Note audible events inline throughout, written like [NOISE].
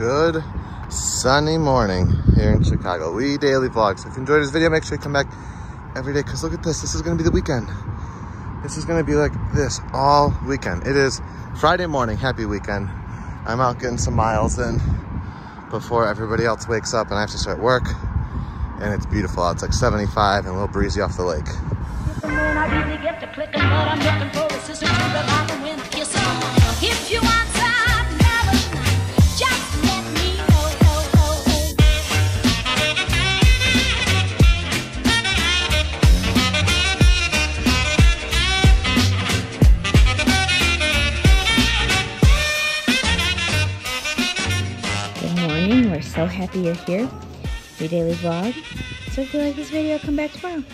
Good sunny morning here in Chicago. We daily vlog. So if you enjoyed this video, make sure you come back every day because look at this. This is going to be the weekend. This is going to be like this all weekend. It is Friday morning. Happy weekend. I'm out getting some miles in before everybody else wakes up and I have to start work. And it's beautiful. It's like 75 and a little breezy off the lake. Happy you're here. Your daily vlog. So if you like this video, come back tomorrow.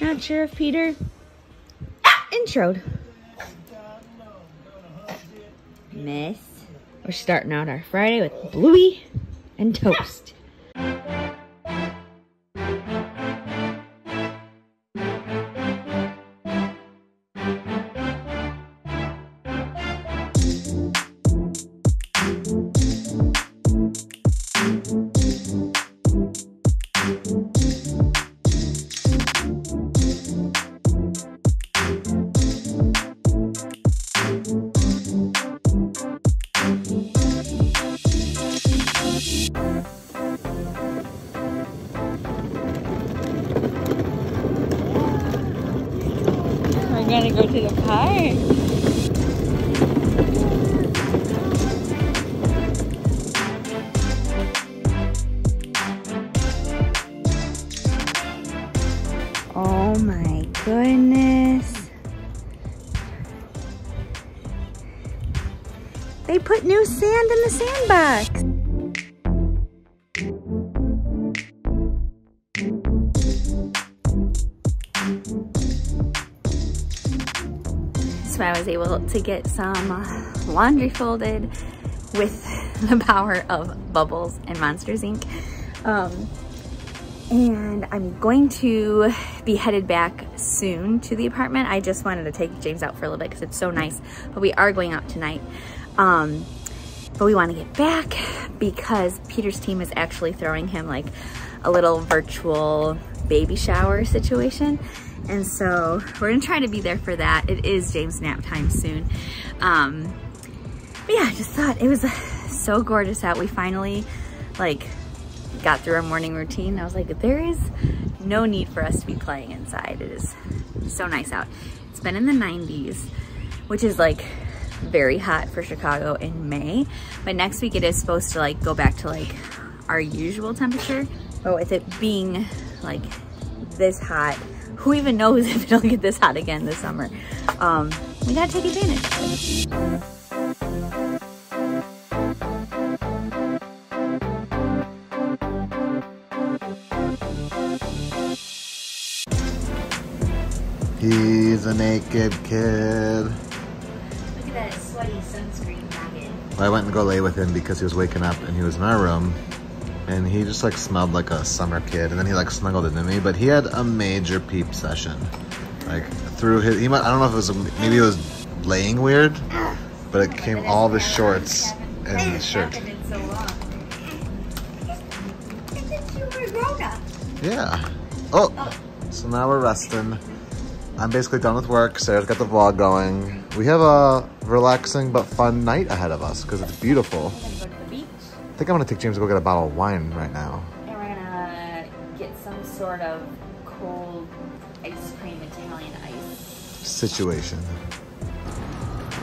Not sure if Peter introed. Miss. We're starting out our Friday with Bluey and toast. Park. Oh my goodness. They put new sand in the sandbox. I was able to get some laundry folded with [LAUGHS] the power of Bubbles and Monsters Inc. Um, and I'm going to be headed back soon to the apartment. I just wanted to take James out for a little bit because it's so nice, but we are going out tonight. Um, but we want to get back because Peter's team is actually throwing him like a little virtual baby shower situation. And so we're gonna try to be there for that. It is James nap time soon. Um, but yeah, I just thought it was so gorgeous out. We finally like got through our morning routine. I was like, there is no need for us to be playing inside. It is so nice out. It's been in the 90s, which is like very hot for Chicago in May. But next week it is supposed to like go back to like our usual temperature. But with it being like this hot, who even knows [LAUGHS] if it'll get this hot again this summer. Um, we gotta take advantage. He's a naked kid. Look at that sweaty sunscreen I went and go lay with him because he was waking up and he was in our room and he just like smelled like a summer kid and then he like snuggled into me but he had a major peep session. Like through his he might i don't know if it was a, maybe it was laying weird but it came all the shorts and his shirt. Yeah. Oh so now we're resting. I'm basically done with work. Sarah's got the vlog going. We have a relaxing but fun night ahead of us because it's beautiful I think I'm gonna take James to go get a bottle of wine right now. And we're gonna uh, get some sort of cold ice cream Italian ice. Situation.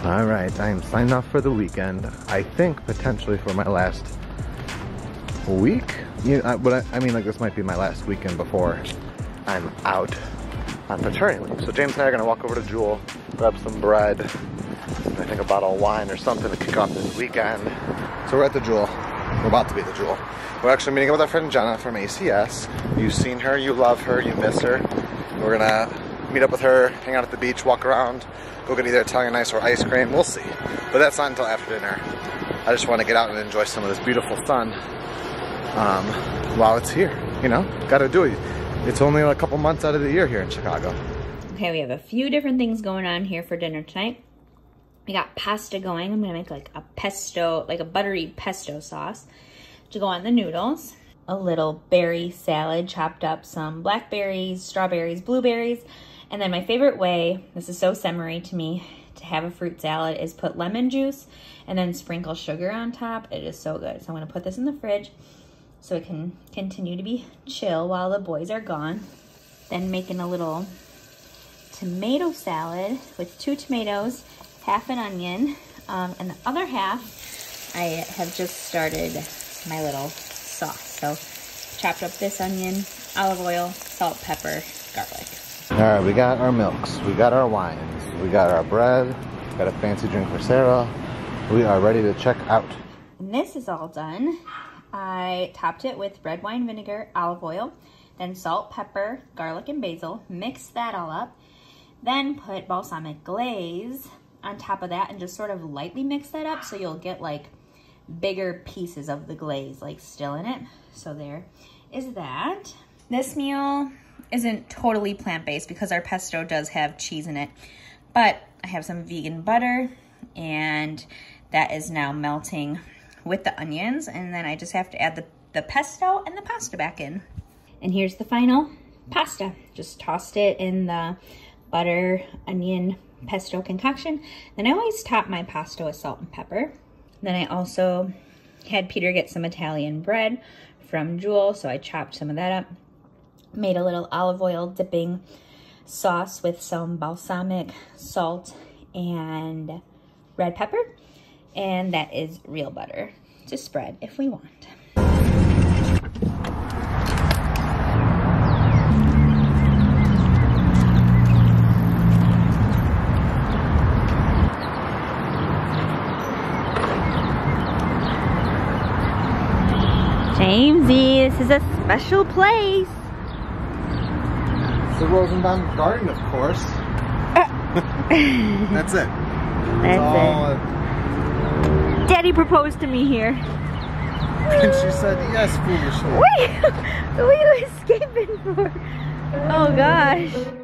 All right, I am signed off for the weekend. I think potentially for my last week. You know, but I, I mean, like this might be my last weekend before I'm out on paternity leave. So James and I are gonna walk over to Jewel, grab some bread, I think a bottle of wine or something to kick off this weekend. So we're at the Jewel. We're about to be the Jewel. We're actually meeting up with our friend Jenna from ACS. You've seen her, you love her, you miss her. We're gonna meet up with her, hang out at the beach, walk around, go get either Italian ice or ice cream. We'll see. But that's not until after dinner. I just want to get out and enjoy some of this beautiful sun um, while it's here. You know, gotta do it. It's only a couple months out of the year here in Chicago. Okay, we have a few different things going on here for dinner tonight. We got pasta going. I'm gonna make like a pesto, like a buttery pesto sauce to go on the noodles. A little berry salad, chopped up some blackberries, strawberries, blueberries. And then my favorite way, this is so summery to me, to have a fruit salad is put lemon juice and then sprinkle sugar on top. It is so good. So I'm gonna put this in the fridge so it can continue to be chill while the boys are gone. Then making a little tomato salad with two tomatoes, half an onion, um, and the other half, I have just started my little sauce. So chopped up this onion, olive oil, salt, pepper, garlic. All right, we got our milks, we got our wines, we got our bread, got a fancy drink for Sarah. We are ready to check out. And this is all done. I topped it with red wine vinegar, olive oil, then salt, pepper, garlic, and basil. Mixed that all up. Then put balsamic glaze on top of that and just sort of lightly mix that up so you'll get like bigger pieces of the glaze like still in it. So there is that. This meal isn't totally plant-based because our pesto does have cheese in it, but I have some vegan butter and that is now melting with the onions. And then I just have to add the, the pesto and the pasta back in. And here's the final pasta. Just tossed it in the butter, onion, pesto concoction. Then I always top my pasta with salt and pepper. Then I also had Peter get some Italian bread from Jewel, so I chopped some of that up. Made a little olive oil dipping sauce with some balsamic salt and red pepper. And that is real butter to spread if we want. Jamesy, this is a special place. It's the Rosenbaum Garden, of course. [LAUGHS] That's it. That's all, it. Daddy proposed to me here. And she said yes foolishly. Wait, what are you escaping for? Oh gosh.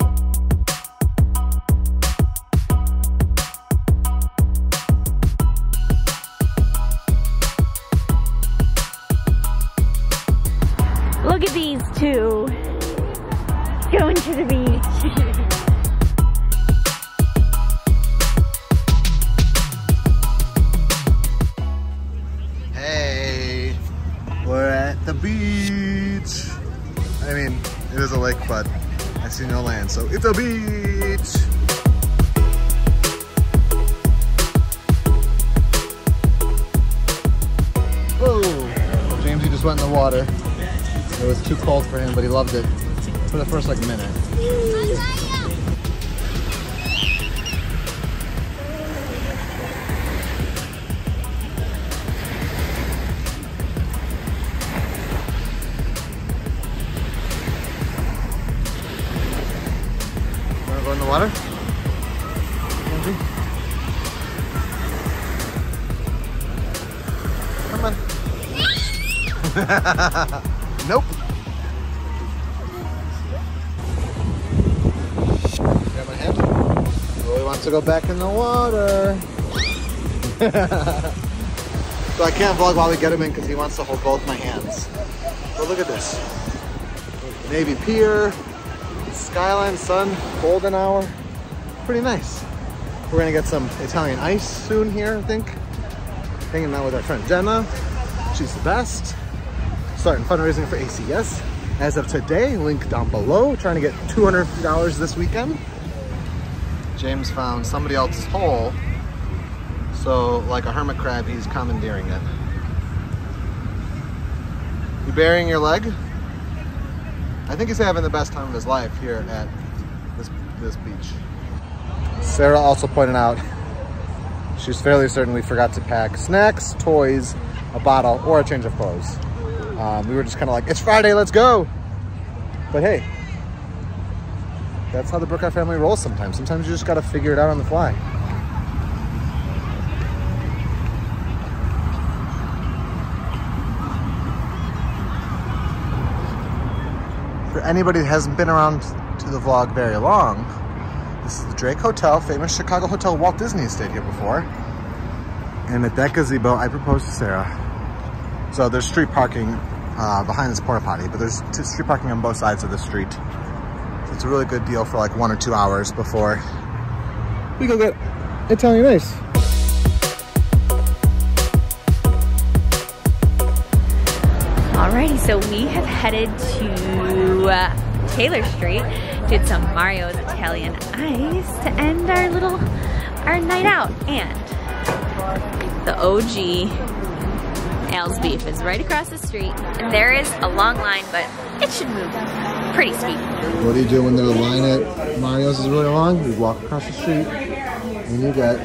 In the water. It was too cold for him, but he loved it for the first like minute. Wanna go in the water? [LAUGHS] nope. Grab my hand. He wants to go back in the water. [LAUGHS] so I can't vlog while we get him in because he wants to hold both my hands. But look at this. Navy Pier, skyline, sun, golden hour. Pretty nice. We're gonna get some Italian ice soon here, I think. Hanging out with our friend Jenna. She's the best. Starting fundraising for ACS. As of today, link down below. Trying to get $250 this weekend. James found somebody else's hole. So like a hermit crab, he's commandeering it. You burying your leg? I think he's having the best time of his life here at this, this beach. Sarah also pointed out she's fairly certain we forgot to pack snacks, toys, a bottle, or a change of clothes. Um, we were just kind of like, it's Friday, let's go. But hey, that's how the Brookhart family rolls sometimes. Sometimes you just got to figure it out on the fly. For anybody that hasn't been around to the vlog very long, This is the Drake Hotel, famous Chicago hotel. Walt Disney stayed here before. And at that gazebo, I proposed to Sarah. So there's street parking uh, behind this porta potty, but there's street parking on both sides of the street. So it's a really good deal for like one or two hours before we go get Italian ice. Alrighty, so we have headed to uh, Taylor Street, did some Mario's Italian Ice to end our little, our night out. And the OG Al's Beef is right across the street. And there is a long line, but it should move pretty speed. What do you do when the line at Mario's is really long? You walk across the street and you get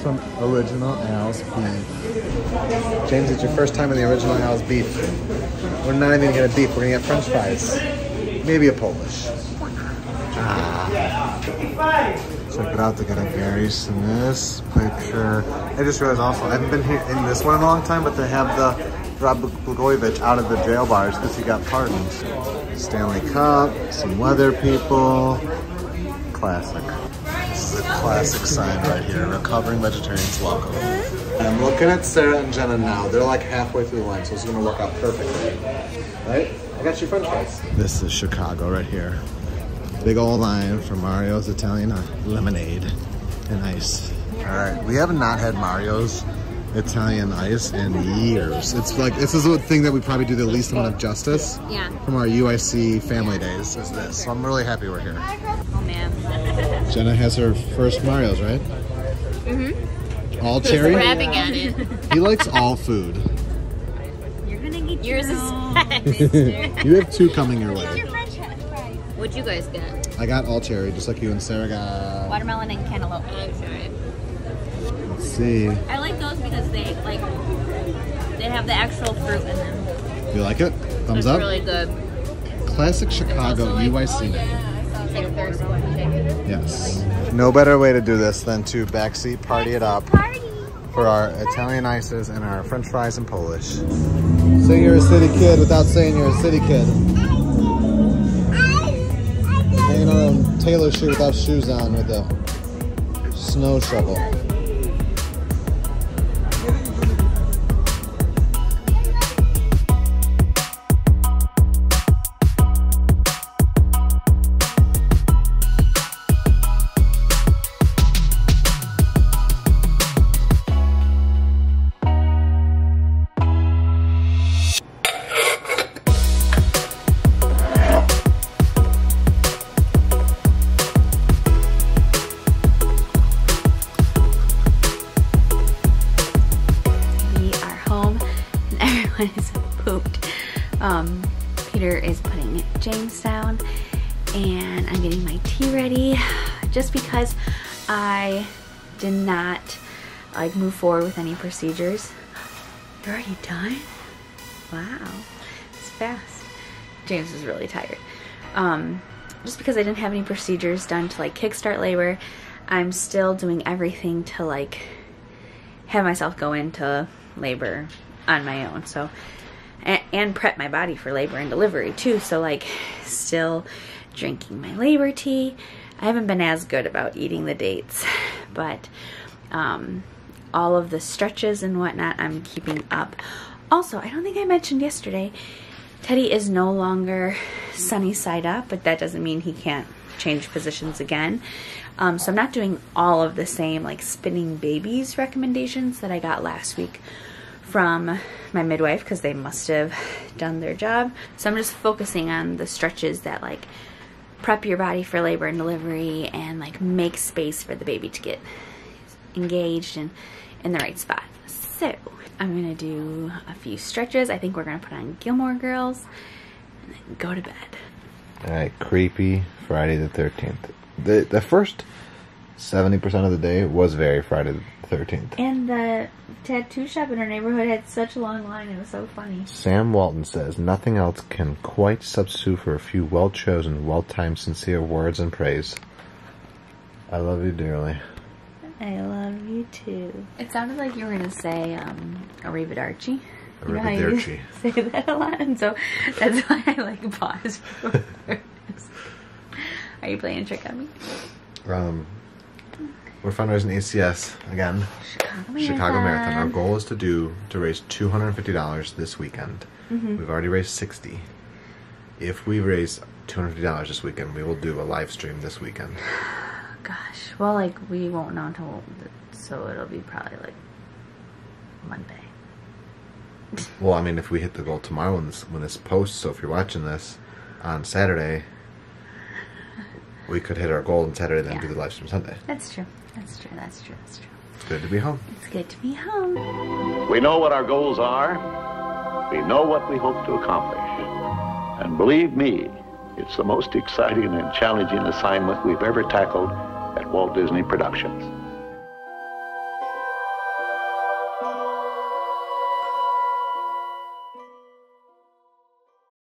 some original Al's beef. James, it's your first time in the original Al's beef. We're not even gonna get beef, we're gonna get french fries. Maybe a Polish. Ah. Check it out, they got a Gary's in this picture. I just realized also, I haven't been here in this one in a long time, but they have the Rod Blagojevich out of the jail bars because he got pardoned. Stanley Cup, some weather people, classic. This is a classic sign right here. Recovering vegetarians welcome. I'm looking at Sarah and Jenna now. They're like halfway through the line, so it's gonna work out perfectly. Right? I got you french fries. This is Chicago right here. Big old line for Mario's Italian lemonade and ice. All right, we have not had Mario's Italian ice in years. It's like, this is the thing that we probably do the least amount of justice yeah. from our UIC family days is this. So I'm really happy we're here. Oh man. [LAUGHS] Jenna has her first Mario's, right? Mm-hmm. All cherry? grabbing at it. He likes all food. You're gonna get yours [LAUGHS] [LAUGHS] you have two coming your way. What'd you guys get? I got all cherry, just like you and Sarah got. Watermelon and cantaloupe. Let's see. I like those because they like they have the actual fruit in them. You like it? Thumbs it's up? really good. Classic Chicago like- UIC name. Oh, it's like thirst quenching. Yes. No better way to do this than to backseat party it up Party! for our Italian ices and our french fries and Polish. Say you're a city kid without saying you're a city kid. Taylor Street without shoes on with a snow shovel. Putting James down and I'm getting my tea ready [SIGHS] just because I did not like move forward with any procedures. You're already done? Wow, it's fast. James is really tired. Um, just because I didn't have any procedures done to like kickstart labor, I'm still doing everything to like have myself go into labor on my own. So, and, prep my body for labor and delivery too. So, like, still drinking my labor tea. I haven't been as good about eating the dates, but um, all of the stretches and whatnot, I'm keeping up. Also, I don't think I mentioned yesterday, Teddy is no longer sunny side up, but that doesn't mean he can't change positions again. Um, so I'm not doing all of the same like spinning babies recommendations that I got last week from my midwife because they must have done their job. So I'm just focusing on the stretches that like prep your body for labor and delivery and like make space for the baby to get engaged and in the right spot. So I'm gonna do a few stretches. I think we're gonna put on Gilmore Girls and then go to bed. Alright, creepy Friday the 13th. The, the first 70% of the day was very Friday the 13th. And the tattoo shop in our neighborhood had such a long line. It was so funny. Sam Walton says, Nothing else can quite substitute for a few well chosen, well timed, sincere words and praise. I love you dearly. I love you too. It sounded like you were gonna say um, arrivederci. You know how you Arrivederci. [LAUGHS] say that a lot, and so that's why I like pause. Are you playing a trick on me? Um, we're fundraising ACS again. Chicago Chicago Marathon. Our goal is to do to raise two hundred and fifty dollars this weekend. Mm-hmm. We've already raised sixty. If we raise two hundred fifty dollars this weekend, we will do a live stream this weekend. [SIGHS] Gosh, well, like we won't know until so it'll be probably like Monday. [LAUGHS] Well, I mean, if we hit the goal tomorrow when this when this posts, so if you're watching this on Saturday, we could hit our goal on Saturday, and then Yeah. do the live stream Sunday. That's true. That's true. That's true. That's true. It's good to be home. It's good to be home. We know what our goals are. We know what we hope to accomplish. And believe me, it's the most exciting and challenging assignment we've ever tackled at Walt Disney Productions.